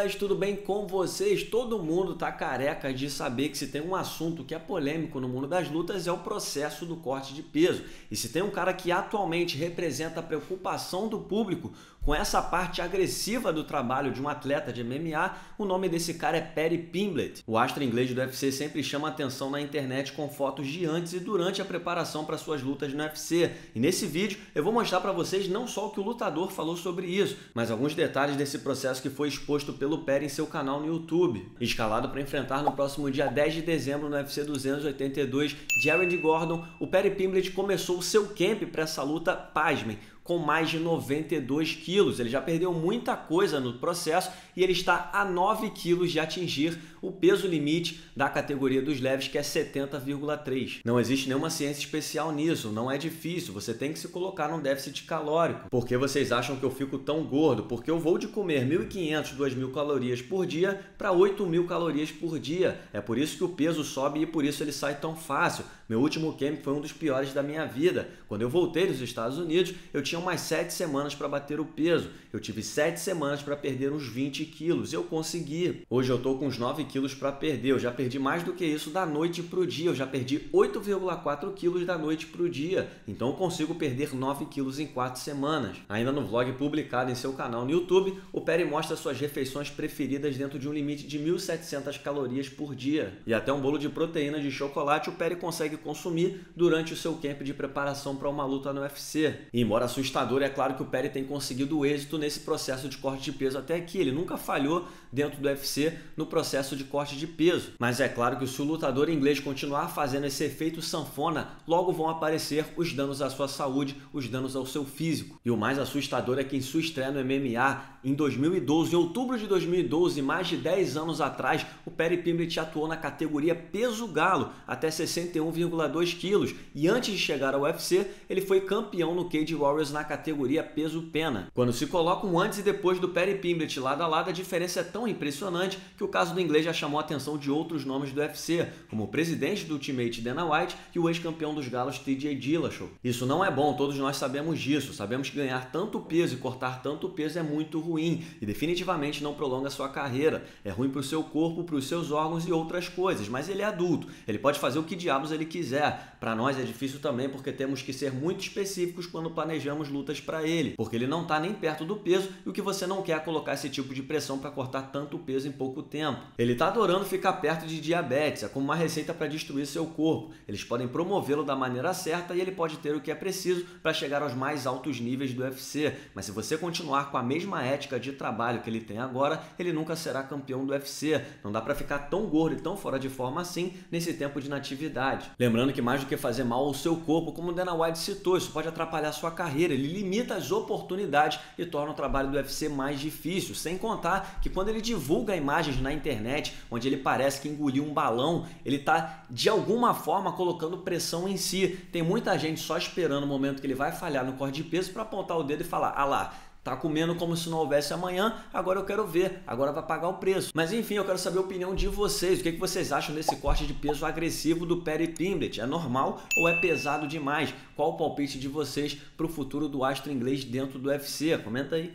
beleza? Tudo bem com vocês? Todo mundo tá careca de saber que se tem um assunto que é polêmico no mundo das lutas é o processo do corte de peso. E se tem um cara que atualmente representa a preocupação do público com essa parte agressiva do trabalho de um atleta de MMA, o nome desse cara é Perry Pimblett. O astro inglês do UFC sempre chama atenção na internet com fotos de antes e durante a preparação para suas lutas no UFC. E nesse vídeo eu vou mostrar para vocês não só o que o lutador falou sobre isso, mas alguns detalhes desse processo que foi exposto pelo Perry em seu canal no YouTube. Escalado para enfrentar no próximo dia 10 de dezembro no UFC 282 Jared Gordon, o Perry Pimblett começou o seu camp para essa luta, pasmem, com mais de 92 quilos. Ele já perdeu muita coisa no processo e ele está a 9 quilos de atingir o peso limite da categoria dos leves, que é 70,3. Não existe nenhuma ciência especial nisso, não é difícil, você tem que se colocar num déficit calórico. Por que vocês acham que eu fico tão gordo? Porque eu vou de comer 1.500, 2.000 calorias por dia para 8.000 calorias por dia. É por isso que o peso sobe e por isso ele sai tão fácil. Meu último camp foi um dos piores da minha vida. Quando eu voltei dos Estados Unidos, eu tinha mais 7 semanas para bater o peso. Eu tive 7 semanas para perder uns 20 quilos. Eu consegui. Hoje eu estou com uns 9 quilos para perder. Eu já perdi mais do que isso da noite para o dia. Eu já perdi 8,4 quilos da noite para o dia. Então eu consigo perder 9 quilos em 4 semanas. Ainda no vlog publicado em seu canal no YouTube, o Perry mostra suas refeições preferidas dentro de um limite de 1.700 calorias por dia. E até um bolo de proteína de chocolate o Perry consegue consumir durante o seu camp de preparação para uma luta no UFC. E embora assustador, é claro que o Perry tem conseguido êxito nesse processo de corte de peso até aqui. Ele nunca falhou dentro do UFC no processo de corte de peso. Mas é claro que se o lutador inglês continuar fazendo esse efeito sanfona, logo vão aparecer os danos à sua saúde, os danos ao seu físico. E o mais assustador é que em sua estreia no MMA, em 2012, em outubro de 2012, mais de 10 anos atrás, o Perry Pimblett atuou na categoria peso galo, até 61,2 quilos. E antes de chegar ao UFC, ele foi campeão no Cage Warriors na categoria peso pena. Quando se colocam antes e depois do Perry Pimblett lado a lado, a diferença é tão impressionante que o caso do inglês já chamou a atenção de outros nomes do UFC, como o presidente do Ultimate Dana White e o ex-campeão dos galos TJ Dillashaw. Isso não é bom, todos nós sabemos disso. Sabemos que ganhar tanto peso e cortar tanto peso é muito ruim e definitivamente não prolonga a sua carreira. É ruim para o seu corpo, para os seus órgãos e outras coisas, mas ele é adulto. Ele pode fazer o que diabos ele quiser. Para nós é difícil também porque temos que ser muito específicos quando planejamos lutas para ele, porque ele não está nem perto do peso e o que você não quer é colocar esse tipo de pressão para cortar tanto peso em pouco tempo. Ele está adorando ficar perto de diabetes, é como uma receita para destruir seu corpo. Eles podem promovê-lo da maneira certa e ele pode ter o que é preciso para chegar aos mais altos níveis do UFC. Mas se você continuar com a mesma ética de trabalho que ele tem agora, ele nunca será campeão do UFC. Não dá para ficar tão gordo e tão fora de forma assim nesse tempo de natividade. Lembrando que mais do que fazer mal ao seu corpo, como o Dana White citou, isso pode atrapalhar sua carreira. Ele limita as oportunidades e torna o trabalho do UFC mais difícil. Sem contar que quando ele divulga imagens na internet onde ele parece que engoliu um balão, ele está de alguma forma colocando pressão em si. Tem muita gente só esperando o momento que ele vai falhar no corte de peso para apontar o dedo e falar: ah lá, Tá comendo como se não houvesse amanhã, agora eu quero ver, agora vai pagar o preço. Mas enfim, eu quero saber a opinião de vocês. O que, é que vocês acham desse corte de peso agressivo do Perry Pimblett? É normal ou é pesado demais? Qual o palpite de vocês para o futuro do astro inglês dentro do UFC? Comenta aí.